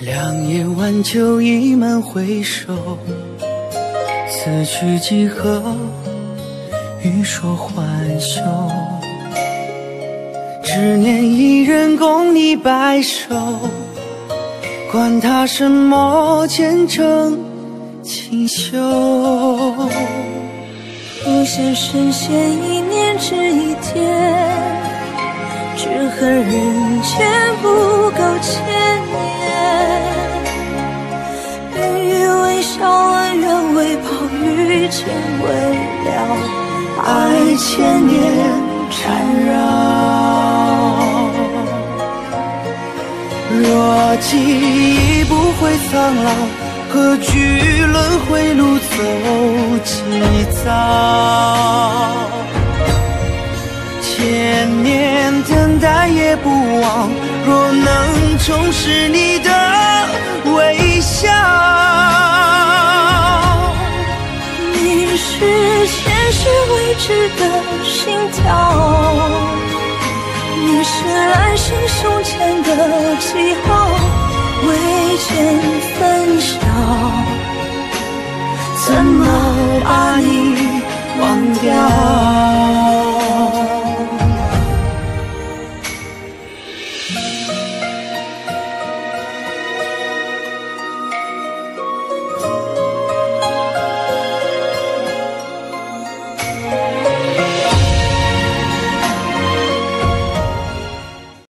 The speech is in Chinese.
良夜晚就已满回首，此去几何？欲说还休。只念一人共你白首，管他什么前程锦绣。一世神仙一念值一天，只恨人间千年缠绕。若记忆不会苍老，何惧轮回路走几遭？千年等待也不忘，若能重拾你世未知的心跳，你是来生胸前的记号，未见